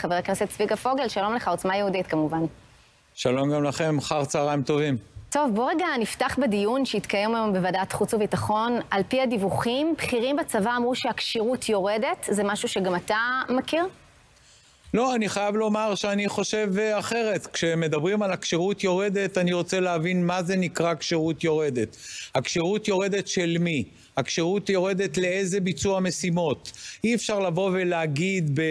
חבר הכנסת צביקה פוגל, שלום לך, עוצמה יהודית כמובן. שלום גם לכם, אחר צהריים טובים. טוב, בוא רגע נפתח בדיון שהתקיים היום בוועדת חוץ וביטחון. על פי הדיווחים, בכירים בצבא אמרו שהכשירות יורדת, זה משהו שגם אתה מכיר? לא, אני חייב לומר שאני חושב אה, אחרת. כשמדברים על הכשירות יורדת, אני רוצה להבין מה זה נקרא כשירות יורדת. הכשירות יורדת של מי? הכשירות יורדת לאיזה ביצוע משימות? אי אפשר לבוא ולהגיד ב...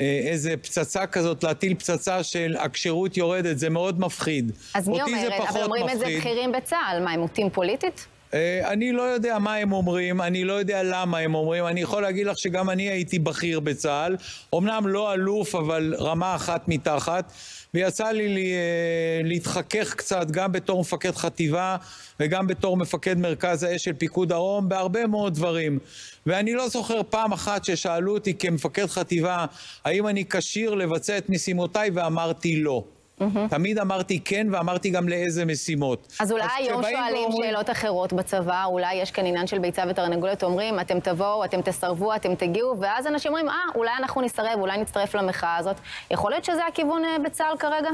אה, איזה פצצה כזאת, להטיל פצצה של הכשירות יורדת, זה מאוד מפחיד. אז מי אומרת? אבל אומרים מפחיד. את זה בכירים בצה"ל, מה, הם מוטים פוליטית? אה, אני לא יודע מה הם אומרים, אני לא יודע למה הם אומרים. אני יכול להגיד לך שגם אני הייתי בכיר בצה"ל. אמנם לא אלוף, אבל רמה אחת מתחת. ויצא לי, לי אה, להתחכך קצת גם בתור מפקד חטיבה וגם בתור מפקד מרכז האש של פיקוד דרום בהרבה מאוד דברים. ואני לא זוכר פעם אחת ששאלו אותי כמפקד חטיבה האם אני כשיר לבצע את משימותיי ואמרתי לא. Mm-hmm. תמיד אמרתי כן, ואמרתי גם לאיזה משימות. אז אולי היום שואלים ואומרים... שאלות אחרות בצבא, אולי יש כאן עניין של ביצה ותרנגולת, אומרים, אתם תבואו, אתם תסרבו, אתם תגיעו, ואז אנשים אומרים, אה, אולי אנחנו נסרב, אולי נצטרף למחאה הזאת. יכול להיות שזה הכיוון אה, בצה"ל כרגע?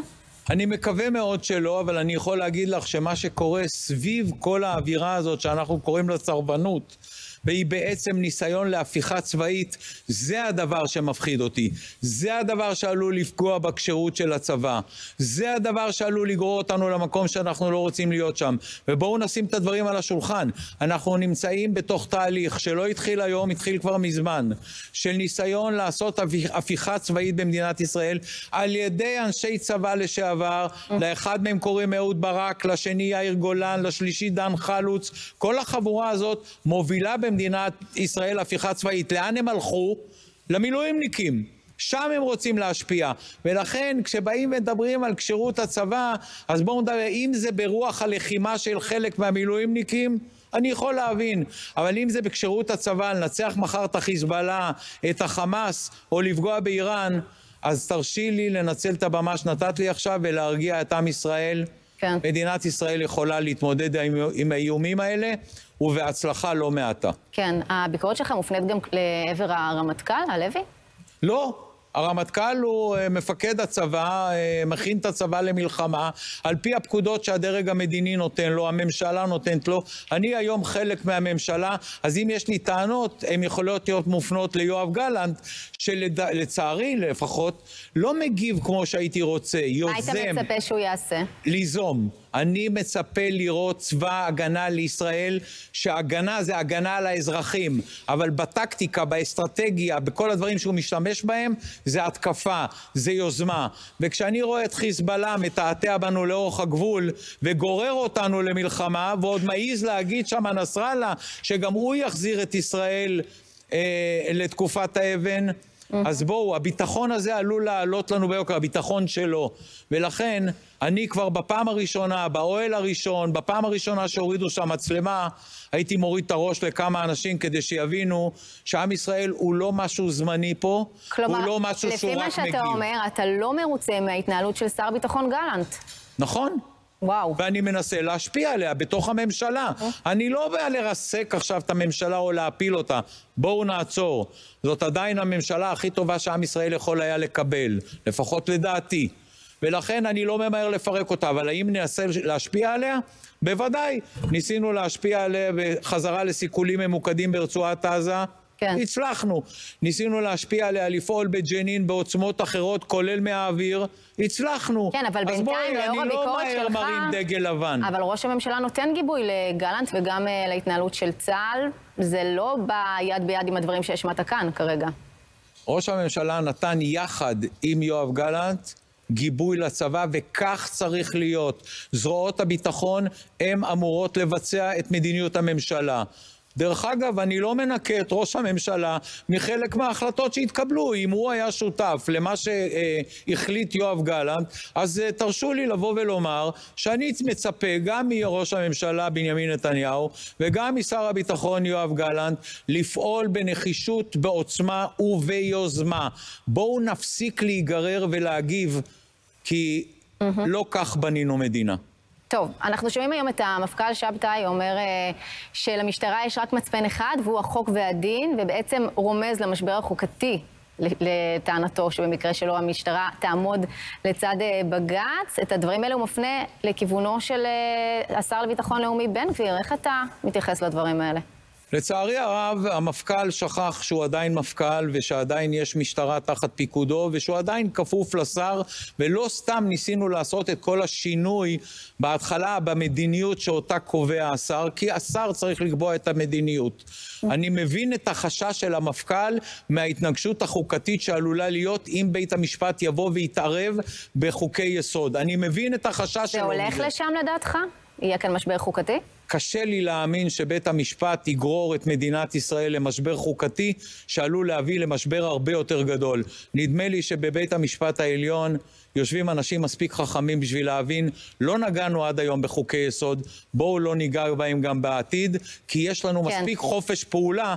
אני מקווה מאוד שלא, אבל אני יכול להגיד לך שמה שקורה סביב כל האווירה הזאת, שאנחנו קוראים לה סרבנות, והיא בעצם ניסיון להפיכה צבאית, זה הדבר שמפחיד אותי. זה הדבר שעלול לפגוע בכשירות של הצבא. זה הדבר שעלול לגרור אותנו למקום שאנחנו לא רוצים להיות שם. ובואו נשים את הדברים על השולחן. אנחנו נמצאים בתוך תהליך שלא התחיל היום, התחיל כבר מזמן, של ניסיון לעשות הפיכה צבאית במדינת ישראל על ידי אנשי צבא לשעבר. לאחד מהם קוראים אהוד ברק, לשני יאיר גולן, לשלישי דן חלוץ. כל החבורה הזאת מובילה במדינת ישראל הפיכה צבאית. לאן הם הלכו? למילואימניקים. שם הם רוצים להשפיע. ולכן כשבאים ומדברים על כשירות הצבא, אז בואו נדבר, אם זה ברוח הלחימה של חלק מהמילואימניקים, אני יכול להבין. אבל אם זה בכשירות הצבא, לנצח מחר את החיזבאללה, את החמאס, או לפגוע באיראן, אז תרשי לי לנצל את הבמה שנתת לי עכשיו ולהרגיע את עם ישראל. כן. מדינת ישראל יכולה להתמודד עם, עם האיומים האלה, ובהצלחה לא מעטה. כן, הביקורת שלך מופנית גם לעבר הרמטכ"ל, הלוי? לא. הרמטכ"ל הוא אה, מפקד הצבא, אה, מכין את הצבא למלחמה, על פי הפקודות שהדרג המדיני נותן לו, הממשלה נותנת לו. אני היום חלק מהממשלה, אז אם יש לי טענות, הן יכולות להיות מופנות ליואב גלנט, שלצערי לפחות, לא מגיב כמו שהייתי רוצה, יוזם. מה היית מצפה שהוא יעשה? ליזום. אני מצפה לראות צבא הגנה לישראל, שהגנה זה הגנה על האזרחים, אבל בטקטיקה, באסטרטגיה, בכל הדברים שהוא משתמש בהם, זה התקפה, זה יוזמה. וכשאני רואה את חיזבאללה מתעתע בנו לאורך הגבול וגורר אותנו למלחמה, ועוד מעז להגיד שם נסראללה שגם הוא יחזיר את ישראל אה, לתקופת האבן, אז בואו, הביטחון הזה עלול לעלות לנו ביוקר, הביטחון שלו. ולכן, אני כבר בפעם הראשונה, באוהל הראשון, בפעם הראשונה שהורידו שם מצלמה, הייתי מוריד את הראש לכמה אנשים כדי שיבינו שעם ישראל הוא לא משהו זמני פה, כלומר, הוא לא משהו שהוא רק מגיב. כלומר, לפי מה שאתה אומר, אתה לא מרוצה מההתנהלות של שר ביטחון גלנט. נכון. וואו. ואני מנסה להשפיע עליה בתוך הממשלה. אני לא בא לרסק עכשיו את הממשלה או להפיל אותה. בואו נעצור. זאת עדיין הממשלה הכי טובה שעם ישראל יכול היה לקבל, לפחות לדעתי. ולכן אני לא ממהר לפרק אותה, אבל האם ננסה להשפיע עליה? בוודאי. ניסינו להשפיע עליה בחזרה לסיכולים ממוקדים ברצועת עזה. כן. הצלחנו. ניסינו להשפיע עליה, לפעול בג'נין בעוצמות אחרות, כולל מהאוויר. הצלחנו. כן, אבל בינתיים, לאור הביקורת שלך... אז בואי, אני לא מהר מרים דגל לבן. אבל ראש הממשלה נותן גיבוי לגלנט וגם uh, להתנהלות של צה"ל. זה לא בא יד ביד עם הדברים שהשמעת כאן כרגע. ראש הממשלה נתן יחד עם יואב גלנט גיבוי לצבא, וכך צריך להיות. זרועות הביטחון הן אמורות לבצע את מדיניות הממשלה. דרך אגב, אני לא מנקה את ראש הממשלה מחלק מההחלטות שהתקבלו. אם הוא היה שותף למה שהחליט יואב גלנט, אז אה, תרשו לי לבוא ולומר שאני מצפה גם מראש הממשלה בנימין נתניהו וגם משר הביטחון יואב גלנט לפעול בנחישות, בעוצמה וביוזמה. בואו נפסיק להיגרר ולהגיב, כי mm-hmm. לא כך בנינו מדינה. טוב, אנחנו שומעים היום את המפכ"ל שבתאי אומר uh, שלמשטרה יש רק מצפן אחד, והוא החוק והדין, ובעצם רומז למשבר החוקתי לטענתו, שבמקרה שלו המשטרה תעמוד לצד אה, בג"ץ. את הדברים האלה הוא מפנה לכיוונו של אה, השר לביטחון לאומי בן גביר. איך אתה מתייחס לדברים האלה? לצערי הרב, המפכ"ל שכח שהוא עדיין מפכ"ל ושעדיין יש משטרה תחת פיקודו ושהוא עדיין כפוף לשר ולא סתם ניסינו לעשות את כל השינוי בהתחלה במדיניות שאותה קובע השר, כי השר צריך לקבוע את המדיניות. אני מבין את החשש של המפכ"ל מההתנגשות החוקתית שעלולה להיות אם בית המשפט יבוא ויתערב בחוקי יסוד. אני מבין את החשש שלו. זה הולך לשם לדעתך? יהיה כאן משבר חוקתי? קשה לי להאמין שבית המשפט יגרור את מדינת ישראל למשבר חוקתי שעלול להביא למשבר הרבה יותר גדול. נדמה לי שבבית המשפט העליון יושבים אנשים מספיק חכמים בשביל להבין, לא נגענו עד היום בחוקי יסוד, בואו לא ניגע בהם גם בעתיד, כי יש לנו כן. מספיק חופש פעולה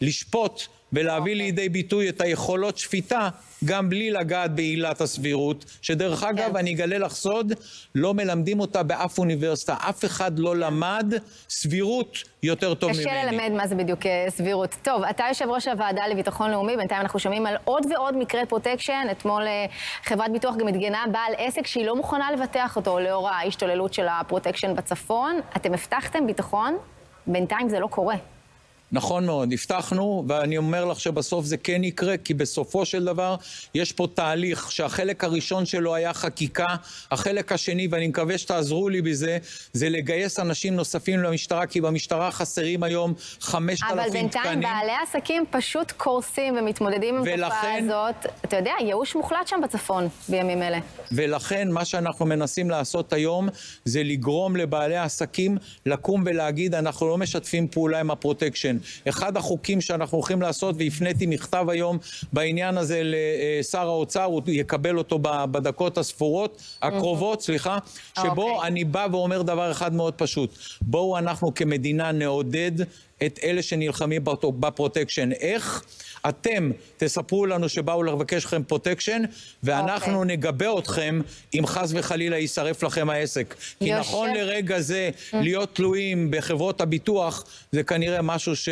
לשפוט ולהביא okay. אוקיי. לידי ביטוי את היכולות שפיטה, גם בלי לגעת בעילת הסבירות, שדרך okay. אגב, כן. אני אגלה לך סוד, לא מלמדים אותה באף אוניברסיטה. אף אחד לא למד סבירות יותר טוב ממני. קשה ללמד מה זה בדיוק אה, סבירות. טוב, אתה יושב ראש הוועדה לביטחון לאומי, בינתיים אנחנו שומעים על עוד ועוד מקרי פרוטקשן. אתמול אה, חברת ביטוח גם הודיעה לבעל עסק שהיא לא מוכנה לבטח אותו לאור ההשתוללות של הפרוטקשן בצפון. אתם הבטחתם ביטחון, בינתיים זה לא קורה. נכון מאוד, הבטחנו, ואני אומר לך שבסוף זה כן יקרה, כי בסופו של דבר יש פה תהליך שהחלק הראשון שלו היה חקיקה, החלק השני, ואני מקווה שתעזרו לי בזה, זה לגייס אנשים נוספים למשטרה, כי במשטרה חסרים היום 5,000 תקנים. אבל בינתיים בעלי עסקים פשוט קורסים ומתמודדים עם התופעה הזאת. אתה יודע, ייאוש מוחלט שם בצפון בימים אלה. ולכן מה שאנחנו מנסים לעשות היום זה לגרום לבעלי העסקים לקום ולהגיד, אנחנו לא משתפים פעולה עם הפרוטקשן. אחד החוקים שאנחנו הולכים לעשות, והפניתי מכתב היום בעניין הזה לשר האוצר, הוא יקבל אותו בדקות הספורות, הקרובות, סליחה, שבו אוקיי. אני בא ואומר דבר אחד מאוד פשוט. בואו אנחנו כמדינה נעודד את אלה שנלחמים בפרוטקשן. איך? אתם תספרו לנו שבאו לבקש מכם פרוטקשן, ואנחנו אוקיי. אוקיי. נגבה אתכם אם חס וחלילה יישרף לכם העסק. כי יושב... נכון לרגע זה, אמ. להיות תלויים בחברות הביטוח, זה כנראה משהו ש...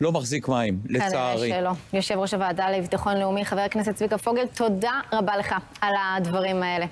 לא מחזיק מים, לצערי. כנראה שלא. יושב ראש הוועדה לביטחון לאומי, חבר הכנסת צביקה פוגל, תודה רבה לך על הדברים האלה.